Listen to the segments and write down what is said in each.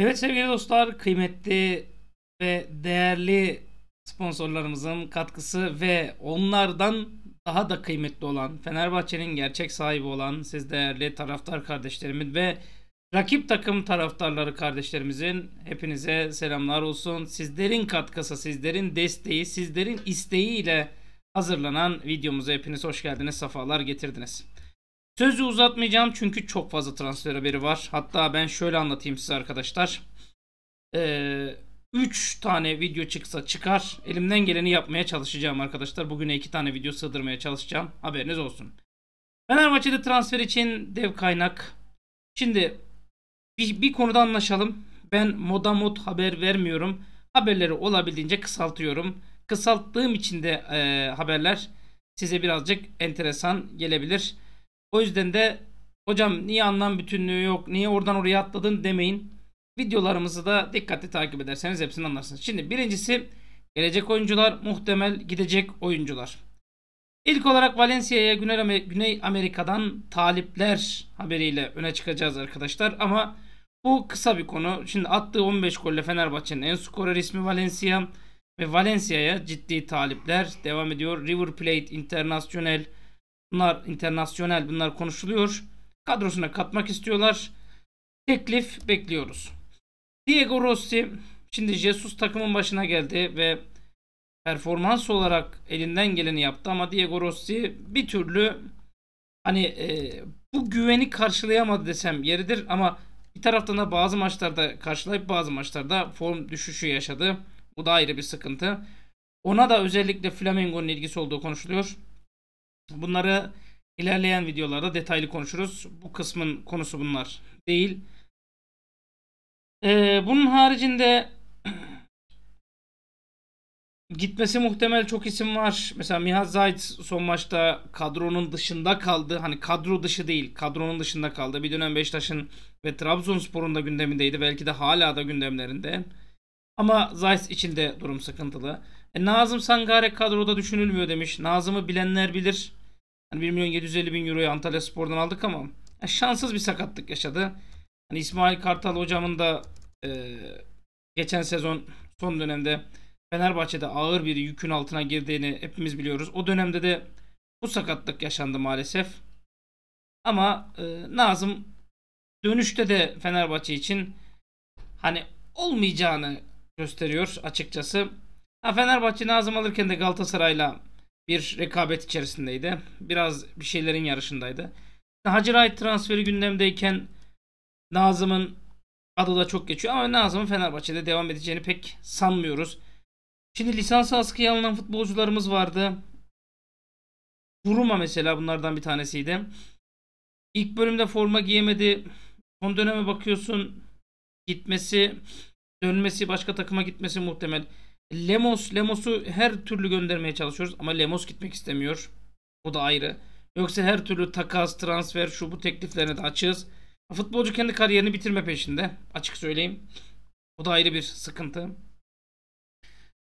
Evet sevgili dostlar, kıymetli ve değerli sponsorlarımızın katkısı ve onlardan daha da kıymetli olan Fenerbahçe'nin gerçek sahibi olan siz değerli taraftar kardeşlerimin ve rakip takım taraftarları kardeşlerimizin hepinize selamlar olsun. Sizlerin katkısı, sizlerin desteği, sizlerin isteğiyle hazırlanan videomuza hepiniz hoş geldiniz, sefalar getirdiniz. Sözü uzatmayacağım çünkü çok fazla transfer haberi var. Hatta ben şöyle anlatayım size arkadaşlar. 3 ee, tane video çıksa çıkar. Elimden geleni yapmaya çalışacağım arkadaşlar. Bugüne 2 tane video sığdırmaya çalışacağım. Haberiniz olsun. Fenerbahçe'de transfer için dev kaynak. Şimdi bir, bir konuda anlaşalım. Ben moda mod haber vermiyorum. Haberleri olabildiğince kısaltıyorum. Kısalttığım için de e, haberler size birazcık enteresan gelebilir. O yüzden de hocam niye anlam bütünlüğü yok, niye oradan oraya atladın demeyin. Videolarımızı da dikkatli takip ederseniz hepsini anlarsınız. Şimdi birincisi gelecek oyuncular, muhtemel gidecek oyuncular. İlk olarak Valencia'ya Güney, Amerika'dan talipler haberiyle öne çıkacağız arkadaşlar. Ama bu kısa bir konu. Şimdi attığı 15 golle Fenerbahçe'nin en skorer ismi Valencia. Ve Valencia'ya ciddi talipler devam ediyor. River Plate International Bunlar internasyonel bunlar konuşuluyor. Kadrosuna katmak istiyorlar. Teklif bekliyoruz. Diego Rossi şimdi Jesus takımın başına geldi ve performans olarak elinden geleni yaptı ama Diego Rossi bir türlü hani e, bu güveni karşılayamadı desem yeridir ama bir taraftan da bazı maçlarda karşılayıp bazı maçlarda form düşüşü yaşadı. Bu da ayrı bir sıkıntı. Ona da özellikle Flamengo'nun ilgisi olduğu konuşuluyor. Bunları ilerleyen videolarda detaylı konuşuruz. Bu kısmın konusu bunlar değil. Ee, bunun haricinde gitmesi muhtemel çok isim var. Mesela Mihaz Zayt son maçta kadronun dışında kaldı. Hani kadro dışı değil, kadronun dışında kaldı. Bir dönem Beşiktaş'ın ve Trabzonspor'un da gündemindeydi. Belki de hala da gündemlerinde. Ama Zayt için de durum sıkıntılı. E, Nazım Sangare kadroda düşünülmüyor demiş. Nazım'ı bilenler bilir. Hani 1 milyon 750 bin euroyu Antalya Spor'dan aldık ama yani şanssız bir sakatlık yaşadı. Hani İsmail Kartal hocamın da e, geçen sezon son dönemde Fenerbahçe'de ağır bir yükün altına girdiğini hepimiz biliyoruz. O dönemde de bu sakatlık yaşandı maalesef. Ama e, Nazım dönüşte de Fenerbahçe için hani olmayacağını gösteriyor açıkçası. Ha, Fenerbahçe Nazım alırken de Galatasaray'la bir rekabet içerisindeydi. Biraz bir şeylerin yarışındaydı. Hacı Wright transferi gündemdeyken Nazım'ın adı da çok geçiyor ama Nazım'ın Fenerbahçe'de devam edeceğini pek sanmıyoruz. Şimdi lisans askıya alınan futbolcularımız vardı. Buruma mesela bunlardan bir tanesiydi. İlk bölümde forma giyemedi. Son döneme bakıyorsun gitmesi, dönmesi, başka takıma gitmesi muhtemel. Lemos, Lemos'u her türlü göndermeye çalışıyoruz ama Lemos gitmek istemiyor. Bu da ayrı. Yoksa her türlü takas, transfer, şu bu tekliflerine de açığız. Futbolcu kendi kariyerini bitirme peşinde. Açık söyleyeyim. Bu da ayrı bir sıkıntı.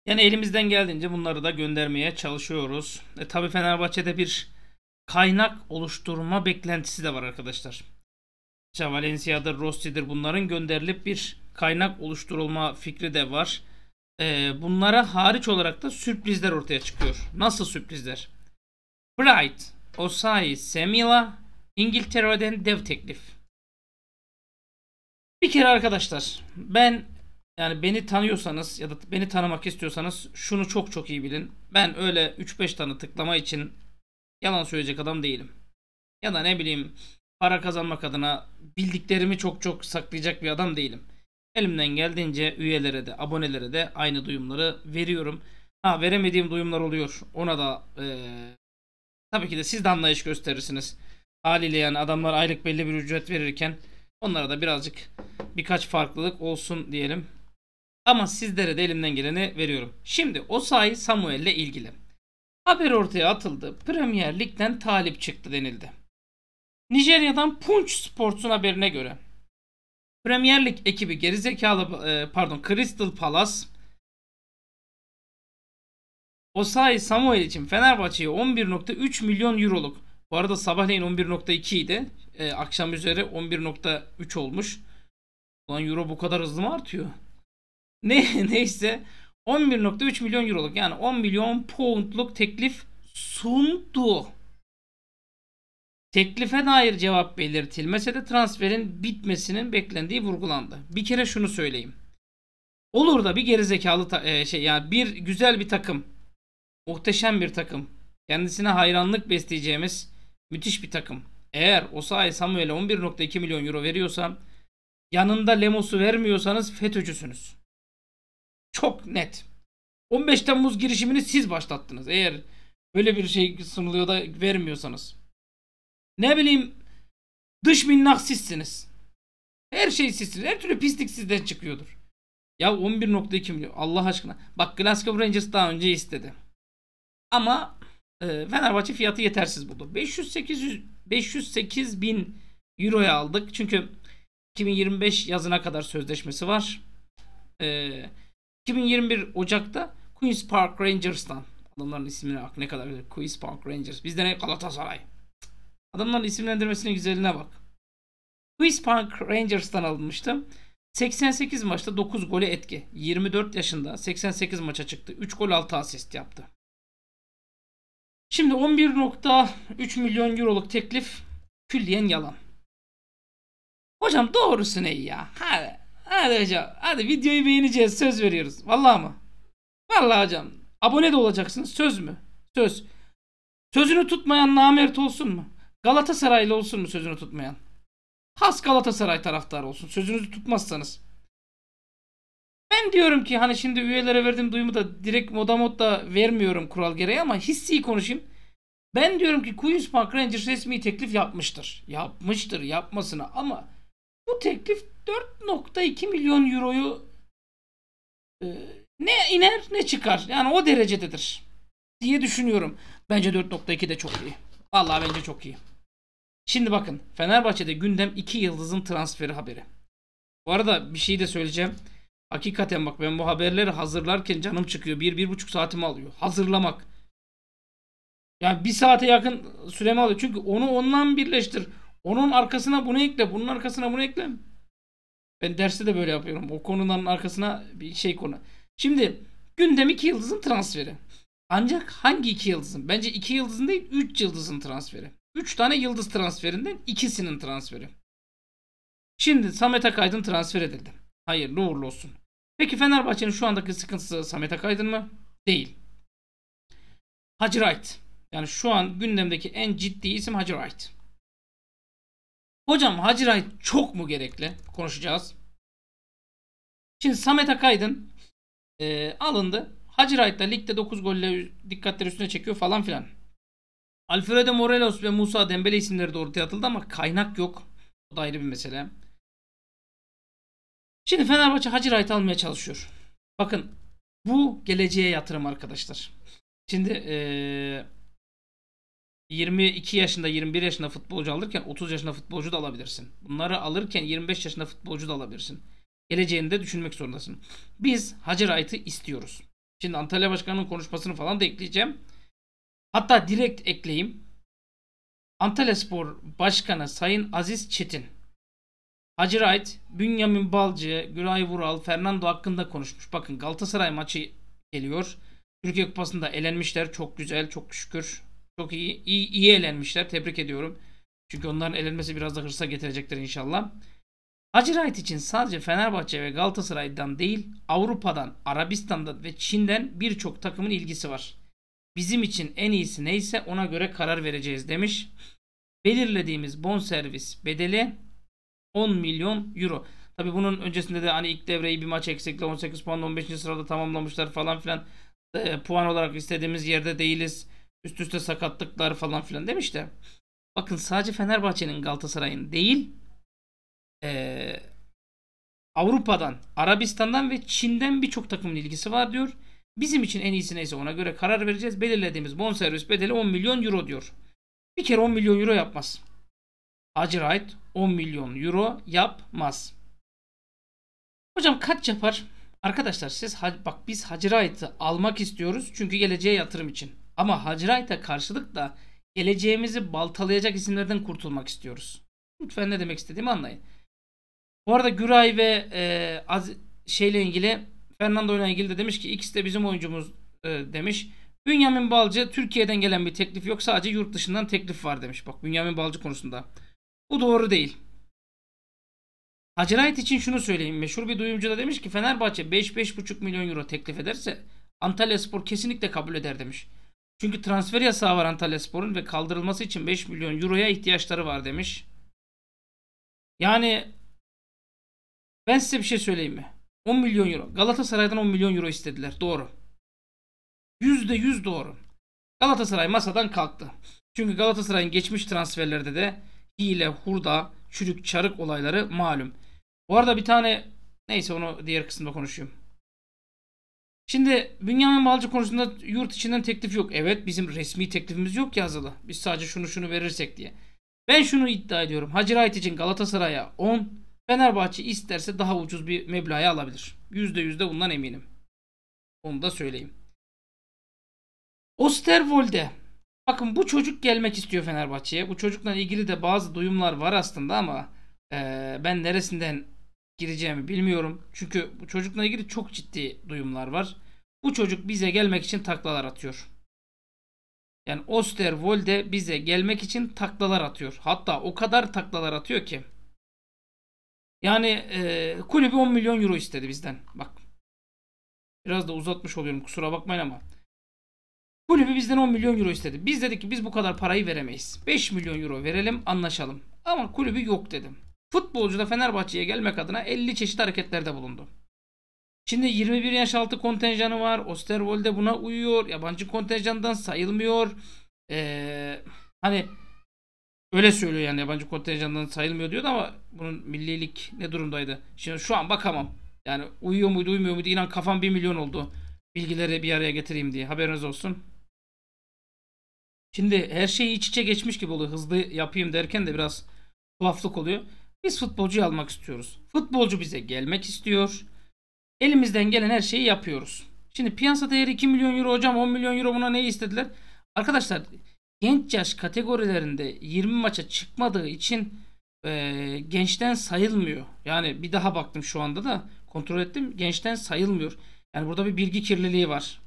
Yani elimizden geldiğince bunları da göndermeye çalışıyoruz. E tabi Fenerbahçe'de bir kaynak oluşturma beklentisi de var arkadaşlar. İşte Valencia'dır, Rossi'dir bunların gönderilip bir kaynak oluşturulma fikri de var e, bunlara hariç olarak da sürprizler ortaya çıkıyor. Nasıl sürprizler? Bright, Osayi, Semila, İngiltere'den dev teklif. Bir kere arkadaşlar ben yani beni tanıyorsanız ya da beni tanımak istiyorsanız şunu çok çok iyi bilin. Ben öyle 3-5 tane tıklama için yalan söyleyecek adam değilim. Ya da ne bileyim para kazanmak adına bildiklerimi çok çok saklayacak bir adam değilim. Elimden geldiğince üyelere de abonelere de aynı duyumları veriyorum. Ha veremediğim duyumlar oluyor. Ona da e, tabii ki de siz de anlayış gösterirsiniz. Haliyle yani adamlar aylık belli bir ücret verirken onlara da birazcık birkaç farklılık olsun diyelim. Ama sizlere de elimden geleni veriyorum. Şimdi o sahi Samuel ile ilgili. Haber ortaya atıldı. Premier Lig'den talip çıktı denildi. Nijerya'dan Punch Sports'un haberine göre Premier Lig ekibi gerizekalı e, pardon Crystal Palace Osayi Samuel için Fenerbahçe'ye 11.3 milyon euroluk bu arada sabahleyin 11.2 idi. E, akşam üzeri 11.3 olmuş. Ulan euro bu kadar hızlı mı artıyor? Ne neyse 11.3 milyon euroluk yani 10 milyon poundluk teklif sundu. Teklife dair cevap belirtilmese de transferin bitmesinin beklendiği vurgulandı. Bir kere şunu söyleyeyim. Olur da bir gerizekalı ta- e, şey yani bir güzel bir takım, muhteşem bir takım, kendisine hayranlık besleyeceğimiz müthiş bir takım. Eğer o sahi Samuel'e 11.2 milyon euro veriyorsa yanında Lemos'u vermiyorsanız FETÖ'cüsünüz. Çok net. 15 Temmuz girişimini siz başlattınız. Eğer böyle bir şey sunuluyor da vermiyorsanız. Ne bileyim dış minnak sizsiniz. Her şey sizsiniz. Her türlü pislik sizden çıkıyordur. Ya 11.2 milyon Allah aşkına. Bak Glasgow Rangers daha önce istedi. Ama e, Fenerbahçe fiyatı yetersiz buldu. 500-800 508 bin euroya aldık. Çünkü 2025 yazına kadar sözleşmesi var. E, 2021 Ocak'ta Queen's Park Rangers'tan adamların isimleri bak ne kadar güzel. Queen's Park Rangers. Bizde ne Galatasaray. Adamların isimlendirmesinin güzelliğine bak. Queen's Park Rangers'tan alınmıştı. 88 maçta 9 golü etki. 24 yaşında 88 maça çıktı. 3 gol 6 asist yaptı. Şimdi 11.3 milyon euroluk teklif külliyen yalan. Hocam doğrusu ne ya? Hadi, hadi hocam. Hadi videoyu beğeneceğiz. Söz veriyoruz. Vallahi mı? Vallahi hocam. Abone de olacaksınız. Söz mü? Söz. Sözünü tutmayan namert olsun mu? Galatasaraylı olsun mu sözünü tutmayan? Has Galatasaray taraftarı olsun. Sözünüzü tutmazsanız. Ben diyorum ki hani şimdi üyelere verdiğim duyumu da direkt moda modda vermiyorum kural gereği ama hissi konuşayım. Ben diyorum ki Queen's Park Rangers resmi teklif yapmıştır. Yapmıştır yapmasına ama bu teklif 4.2 milyon euroyu e, ne iner ne çıkar. Yani o derecededir diye düşünüyorum. Bence 4.2 de çok iyi. Vallahi bence çok iyi. Şimdi bakın Fenerbahçe'de gündem 2 yıldızın transferi haberi. Bu arada bir şey de söyleyeceğim. Hakikaten bak ben bu haberleri hazırlarken canım çıkıyor. Bir, bir buçuk saatimi alıyor. Hazırlamak. Yani bir saate yakın süremi alıyor. Çünkü onu ondan birleştir. Onun arkasına bunu ekle. Bunun arkasına bunu ekle. Ben derste de böyle yapıyorum. O konuların arkasına bir şey konu. Şimdi gündem iki yıldızın transferi. Ancak hangi iki yıldızın? Bence iki yıldızın değil üç yıldızın transferi. Üç tane yıldız transferinden ikisinin transferi. Şimdi Samet Akaydın transfer edildi. Hayırlı uğurlu olsun. Peki Fenerbahçe'nin şu andaki sıkıntısı Samet Akaydın mı? Değil. Hacı Wright. Yani şu an gündemdeki en ciddi isim Hacı Wright. Hocam Hacı Wright çok mu gerekli? Konuşacağız. Şimdi Samet Akaydın e, alındı. Hacı Wright da ligde 9 golle dikkatleri üstüne çekiyor falan filan. Alfredo Morelos ve Musa Dembele isimleri de ortaya atıldı ama kaynak yok. O da ayrı bir mesele. Şimdi Fenerbahçe Hacı Wright almaya çalışıyor. Bakın bu geleceğe yatırım arkadaşlar. Şimdi ee, 22 yaşında 21 yaşında futbolcu alırken 30 yaşında futbolcu da alabilirsin. Bunları alırken 25 yaşında futbolcu da alabilirsin. Geleceğini de düşünmek zorundasın. Biz Hacı Wright'ı istiyoruz. Şimdi Antalya Başkanı'nın konuşmasını falan da ekleyeceğim. Hatta direkt ekleyeyim. Antalya Spor Başkanı Sayın Aziz Çetin Hacı Wright, Bünyamin Balcı, Güray Vural, Fernando hakkında konuşmuş. Bakın Galatasaray maçı geliyor. Türkiye Kupası'nda elenmişler. Çok güzel, çok şükür. Çok iyi, iyi, iyi elenmişler. Tebrik ediyorum. Çünkü onların elenmesi biraz da hırsa getirecektir inşallah. Hacı Wright için sadece Fenerbahçe ve Galatasaray'dan değil, Avrupa'dan, Arabistan'dan ve Çin'den birçok takımın ilgisi var. Bizim için en iyisi neyse ona göre karar vereceğiz demiş. Belirlediğimiz bonservis bedeli 10 milyon euro. Tabi bunun öncesinde de hani ilk devreyi bir maç eksikle 18 puan 15. sırada tamamlamışlar falan filan. E, puan olarak istediğimiz yerde değiliz. Üst üste sakatlıklar falan filan demiş de. Bakın sadece Fenerbahçe'nin Galatasaray'ın değil e, Avrupa'dan, Arabistan'dan ve Çin'den birçok takımın ilgisi var diyor. Bizim için en iyisi neyse ona göre karar vereceğiz. Belirlediğimiz bonservis bedeli 10 milyon euro diyor. Bir kere 10 milyon euro yapmaz. Hacı Wright 10 milyon euro yapmaz. Hocam kaç yapar? Arkadaşlar siz bak biz Hacı Wright'ı almak istiyoruz çünkü geleceğe yatırım için. Ama Hacı Wright'a karşılık da geleceğimizi baltalayacak isimlerden kurtulmak istiyoruz. Lütfen ne demek istediğimi anlayın. Bu arada Güray ve e, Az şeyle ilgili Fernando ile ilgili de demiş ki ikisi de bizim oyuncumuz e, demiş. Bünyamin Balcı Türkiye'den gelen bir teklif yok sadece yurt dışından teklif var demiş. Bak Bünyamin Balcı konusunda. Bu doğru değil. Hacı için şunu söyleyeyim. Meşhur bir duyumcu da demiş ki Fenerbahçe 5-5,5 milyon euro teklif ederse Antalya Spor kesinlikle kabul eder demiş. Çünkü transfer yasağı var Antalya Spor'un ve kaldırılması için 5 milyon euroya ihtiyaçları var demiş. Yani ben size bir şey söyleyeyim mi? 10 milyon euro. Galatasaray'dan 10 milyon euro istediler. Doğru. %100 doğru. Galatasaray masadan kalktı. Çünkü Galatasaray'ın geçmiş transferlerde de hile, hurda, çürük, çarık olayları malum. Bu arada bir tane neyse onu diğer kısımda konuşuyorum. Şimdi Bünyamin Balcı konusunda yurt içinden teklif yok. Evet bizim resmi teklifimiz yok yazılı. Biz sadece şunu şunu verirsek diye. Ben şunu iddia ediyorum. Hacı Wright için Galatasaray'a 10, Fenerbahçe isterse daha ucuz bir meblağı alabilir. %100 de bundan eminim. Onu da söyleyeyim. Osterwolde. Bakın bu çocuk gelmek istiyor Fenerbahçe'ye. Bu çocukla ilgili de bazı duyumlar var aslında ama e, ben neresinden gireceğimi bilmiyorum. Çünkü bu çocukla ilgili çok ciddi duyumlar var. Bu çocuk bize gelmek için taklalar atıyor. Yani Osterwolde bize gelmek için taklalar atıyor. Hatta o kadar taklalar atıyor ki. Yani e, kulübü 10 milyon euro istedi bizden. Bak. Biraz da uzatmış oluyorum kusura bakmayın ama. Kulübü bizden 10 milyon euro istedi. Biz dedik ki biz bu kadar parayı veremeyiz. 5 milyon euro verelim anlaşalım. Ama kulübü yok dedim. Futbolcu da Fenerbahçe'ye gelmek adına 50 çeşit hareketlerde bulundu. Şimdi 21 yaş altı kontenjanı var. Osterwolde buna uyuyor. Yabancı kontenjandan sayılmıyor. Ee, hani öyle söylüyor yani yabancı kontenjandan sayılmıyor diyordu ama bunun millilik ne durumdaydı? Şimdi şu an bakamam. Yani uyuyor muydu uymuyor muydu inan kafam 1 milyon oldu. Bilgileri bir araya getireyim diye haberiniz olsun. Şimdi her şey iç içe geçmiş gibi oluyor. Hızlı yapayım derken de biraz tuhaflık oluyor. Biz futbolcuyu almak istiyoruz. Futbolcu bize gelmek istiyor. Elimizden gelen her şeyi yapıyoruz. Şimdi piyasa değeri 2 milyon euro hocam 10 milyon euro buna ne istediler? Arkadaşlar genç yaş kategorilerinde 20 maça çıkmadığı için e, gençten sayılmıyor. Yani bir daha baktım şu anda da kontrol ettim gençten sayılmıyor. Yani burada bir bilgi kirliliği var.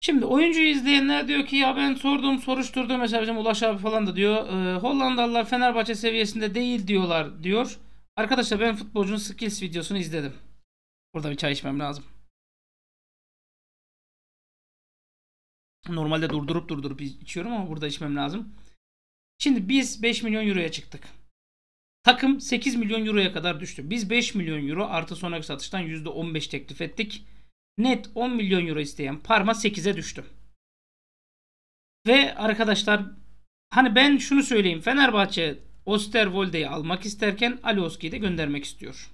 Şimdi oyuncuyu izleyenler diyor ki ya ben sordum soruşturdum mesela bizim Ulaş abi falan da diyor e, Hollandalılar Fenerbahçe seviyesinde değil diyorlar diyor. Arkadaşlar ben futbolcunun skills videosunu izledim. Burada bir çay içmem lazım. Normalde durdurup durdurup içiyorum ama burada içmem lazım. Şimdi biz 5 milyon euroya çıktık. Takım 8 milyon euroya kadar düştü. Biz 5 milyon euro artı sonraki satıştan %15 teklif ettik. Net 10 milyon euro isteyen Parma 8'e düştü. Ve arkadaşlar hani ben şunu söyleyeyim. Fenerbahçe Osterwolde'yi almak isterken Alioski'yi de göndermek istiyor.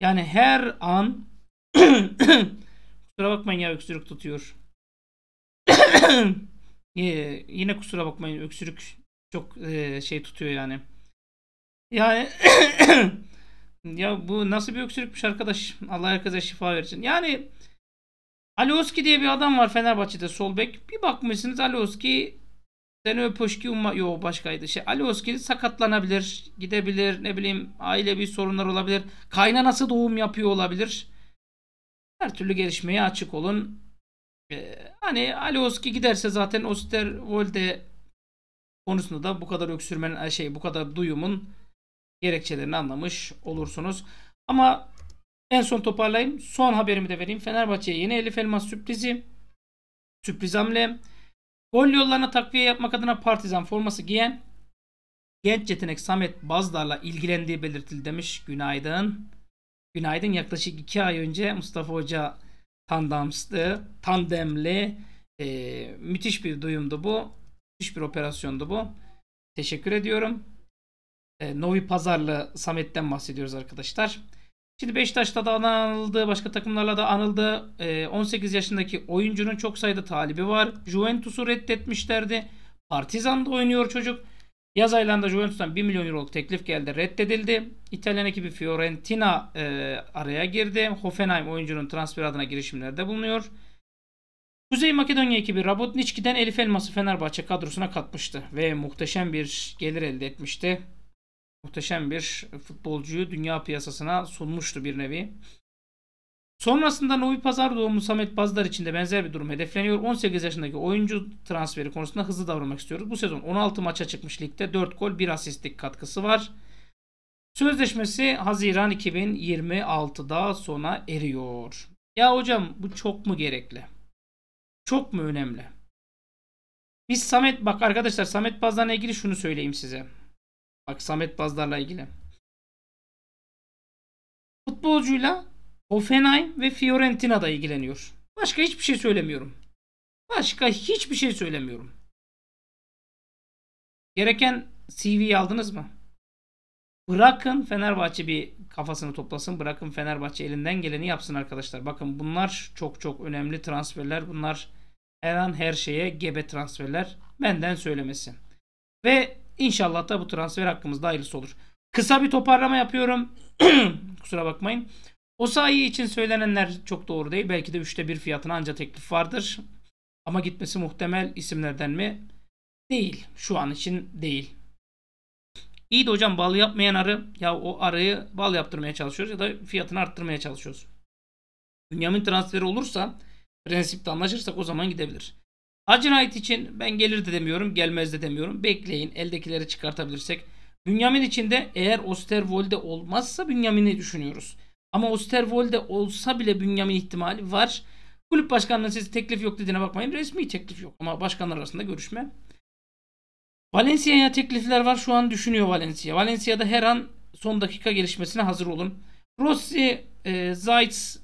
Yani her an kusura bakmayın ya öksürük tutuyor. Yine kusura bakmayın öksürük çok şey tutuyor yani. Yani ya bu nasıl bir öksürükmüş arkadaş. Allah herkese şifa versin. Yani Alioski diye bir adam var Fenerbahçe'de sol bek. Bir bakmışsınız Alioski sen öpüşki umma yo başkaydı. Şey Alioski sakatlanabilir, gidebilir, ne bileyim aile bir sorunlar olabilir. Kaynanası doğum yapıyor olabilir. Her türlü gelişmeye açık olun. Ee, hani Alioski giderse zaten Osterwolde konusunda da bu kadar öksürmenin şey bu kadar duyumun gerekçelerini anlamış olursunuz. Ama en son toparlayayım. Son haberimi de vereyim. Fenerbahçe'ye yeni Elif Elmas sürprizi. Sürpriz hamle. Gol yollarına takviye yapmak adına partizan forması giyen genç yetenek Samet Bazdar'la ilgilendiği belirtildi demiş. Günaydın. Günaydın. Yaklaşık iki ay önce Mustafa Hoca tandemli, tandemli e, müthiş bir duyumdu bu. Müthiş bir operasyondu bu. Teşekkür ediyorum. E, Novi Pazarlı Samet'ten bahsediyoruz arkadaşlar. Şimdi Beşiktaş'ta da anıldı, başka takımlarla da anıldı. E, 18 yaşındaki oyuncunun çok sayıda talibi var. Juventus'u reddetmişlerdi. Partizan'da oynuyor çocuk. Yaz aylarında Juventus'tan 1 milyon euroluk teklif geldi. Reddedildi. İtalyan ekibi Fiorentina e, araya girdi. Hoffenheim oyuncunun transfer adına girişimlerde bulunuyor. Kuzey Makedonya ekibi Rabotniçki'den Elif Elmas'ı Fenerbahçe kadrosuna katmıştı ve muhteşem bir gelir elde etmişti. muhteşem bir futbolcuyu dünya piyasasına sunmuştu bir nevi. Sonrasında Novi Pazar doğumlu Samet Bazdar için de benzer bir durum hedefleniyor. 18 yaşındaki oyuncu transferi konusunda hızlı davranmak istiyoruz. Bu sezon 16 maça çıkmış ligde 4 gol 1 asistlik katkısı var. Sözleşmesi Haziran 2026'da sona eriyor. Ya hocam bu çok mu gerekli? Çok mu önemli? Biz Samet bak arkadaşlar Samet Bazdar'la ilgili şunu söyleyeyim size. Bak Samet Bazdar'la ilgili. Futbolcuyla Hoffenheim ve Fiorentina da ilgileniyor. Başka hiçbir şey söylemiyorum. Başka hiçbir şey söylemiyorum. Gereken CV'yi aldınız mı? Bırakın Fenerbahçe bir kafasını toplasın. Bırakın Fenerbahçe elinden geleni yapsın arkadaşlar. Bakın bunlar çok çok önemli transferler. Bunlar her an her şeye gebe transferler. Benden söylemesi. Ve inşallah da bu transfer hakkımızda hayırlısı olur. Kısa bir toparlama yapıyorum. Kusura bakmayın. Osayi için söylenenler çok doğru değil. Belki de üçte bir fiyatına anca teklif vardır. Ama gitmesi muhtemel isimlerden mi? Değil. Şu an için değil. İyi de hocam bal yapmayan arı ya o arıyı bal yaptırmaya çalışıyoruz ya da fiyatını arttırmaya çalışıyoruz. Bünyamin transferi olursa prensipte anlaşırsak o zaman gidebilir. Hacı Knight için ben gelir de demiyorum gelmez de demiyorum. Bekleyin eldekileri çıkartabilirsek. Bünyamin için de eğer Osterwolde olmazsa Bünyamin'i düşünüyoruz. Ama Osterwolde olsa bile Bünyamin ihtimali var. Kulüp başkanının siz teklif yok dediğine bakmayın. Resmi teklif yok ama başkanlar arasında görüşme. Valencia'ya teklifler var. Şu an düşünüyor Valencia. Valencia'da her an son dakika gelişmesine hazır olun. Rossi, e, Zayt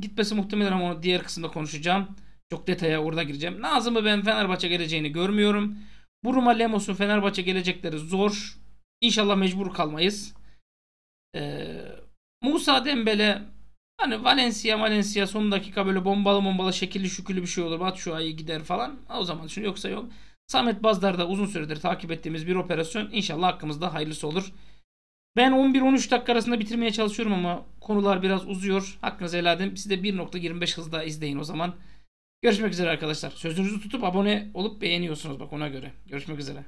gitmesi muhtemelen ama onu diğer kısımda konuşacağım. Çok detaya orada gireceğim. Nazım'ı ben Fenerbahçe geleceğini görmüyorum. Buruma Lemos'un Fenerbahçe gelecekleri zor. İnşallah mecbur kalmayız. Ee, Musa Dembele hani Valencia Valencia son dakika böyle bombalı bombalı şekilli şükürlü bir şey olur. Bat şu ayı gider falan. O zaman düşün yoksa yok. Samet Bazdar'da uzun süredir takip ettiğimiz bir operasyon. İnşallah hakkımızda hayırlısı olur. Ben 11-13 dakika arasında bitirmeye çalışıyorum ama konular biraz uzuyor. Hakkınızı helal edin. Siz de 1.25 hızda izleyin o zaman. Görüşmek üzere arkadaşlar. Sözünüzü tutup abone olup beğeniyorsunuz bak ona göre. Görüşmek üzere.